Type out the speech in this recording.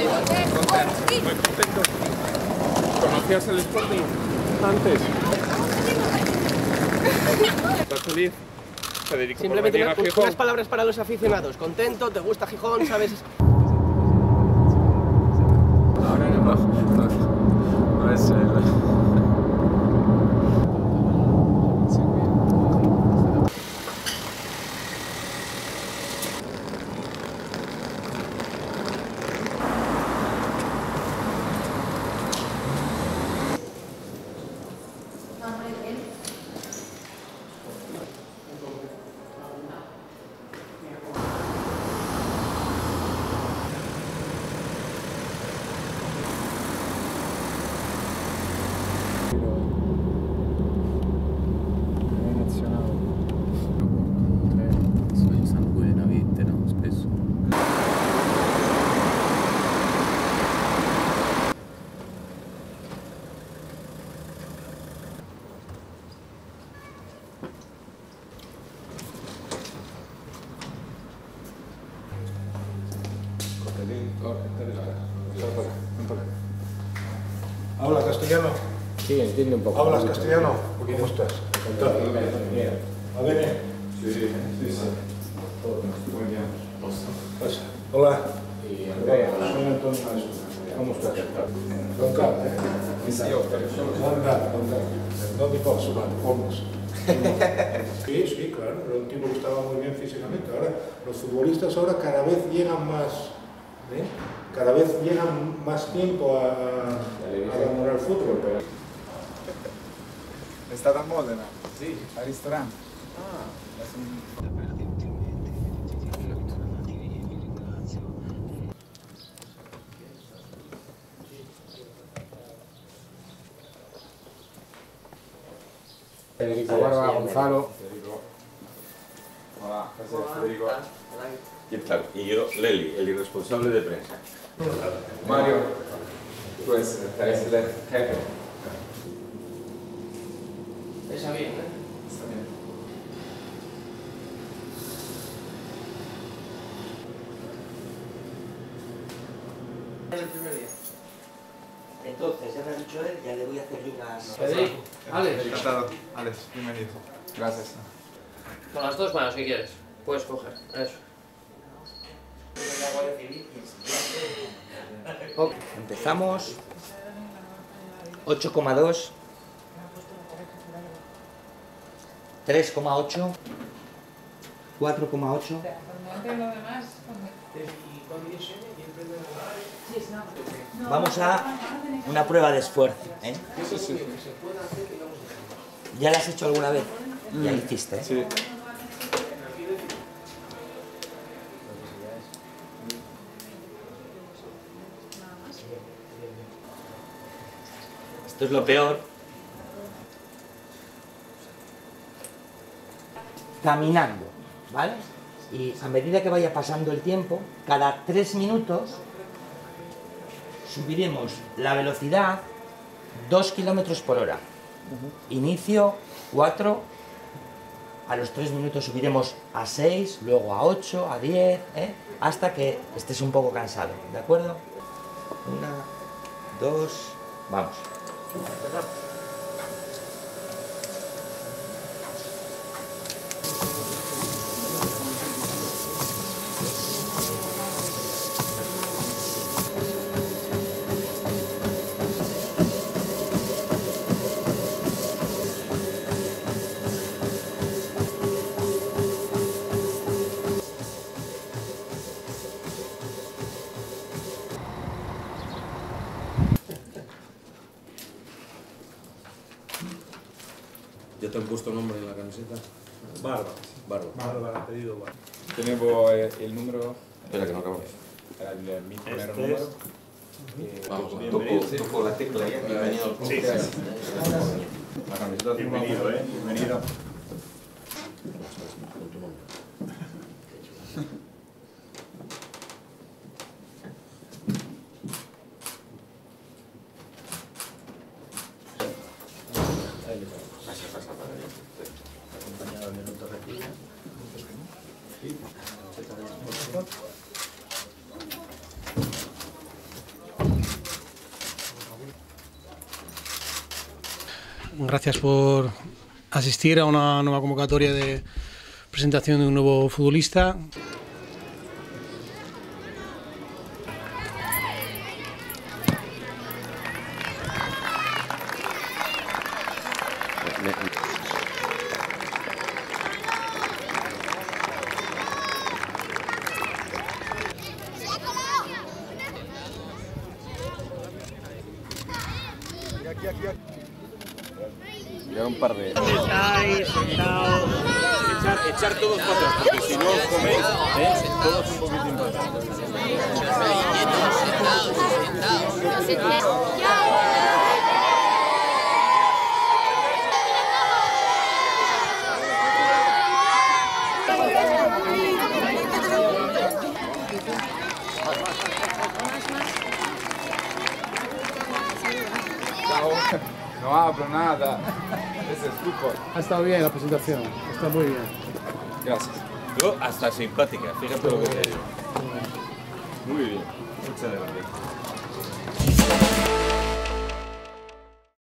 Muy contento. ¿Conocías el Sporting antes? ¿Estás feliz? Federico, Simplemente una- unas palabras para los aficionados. Contento, te gusta Gijón, sabes... Ahora no, no, no, no es el... emozionato. Sono sangue nella vita, no? Spesso. ¿Hablas castellano? Sí, entiende un poco. ¿Hablas castellano? ¿Cómo estás? ¿A ver? Sí, sí, sí. Pasa. Hola. Soy Antonio. ¿Cómo estás? Con calma, ¿eh? Con calma, con calma. No ti posso, vale, vamos. Sí, sí, claro, era un tipo que estaba muy bien físicamente. Ahora, los futbolistas ahora cada vez llegan más, ¿eh? cada vez llegan más tiempo a, a, enamorar el fútbol. Pero... È stata a Modena? Sì. Al ristorante? Ah. Federico Barba, Gonzalo. Hola, Federico. ¿Qué tal? Y yo, Leli, el irresponsable de prensa. Mario, pues, eres el jefe. Esa bien, ¿eh? Está bien. Es el primer día. Entonces, ya me ha dicho él, ya le voy a hacer unas... Federico, Alex, Encantado. Alex, bienvenido. Gracias. con las dos manos, ¿qué quieres? Puedes coger, eso. Ok, Empezamos. 8,2. 3,8. 4,8. Vamos a una prueba de esfuerzo. ¿eh? ¿Ya la has hecho alguna vez? Ya la hiciste. ¿eh? Sí. Esto es lo peor. Caminando, ¿vale? Y a medida que vaya pasando el tiempo, cada tres minutos subiremos la velocidad 2 kilómetros por hora. Inicio 4, a los 3 minutos subiremos a 6, luego a 8, a 10, ¿eh? hasta que estés un poco cansado, ¿de acuerdo? Una, dos, vamos. Thank. ¿Ya te han puesto nombre en la camiseta? Barba. Barba. Bárbara, pedido Barba. Tenemos eh, el número, Espera que no acabamos. el, mi primer Este número. es- Eh, Vamos, toco, toco la tecla ya. Bienvenido al club. La camiseta Bienvenido, ¿eh? Bienvenido. Gracias por asistir a una nueva convocatoria de presentación de un nuevo futbolista. Ya un par de. Echar, echar todos atrás, porque si no os coméis, ¿eh? todos un poquitín para atrás. No hablo nada. Ese es fútbol. Ha estado bien la presentación, está muy bien. Gracias. Yo hasta simpática, fíjate lo que te digo. Muy bien, muchas gracias.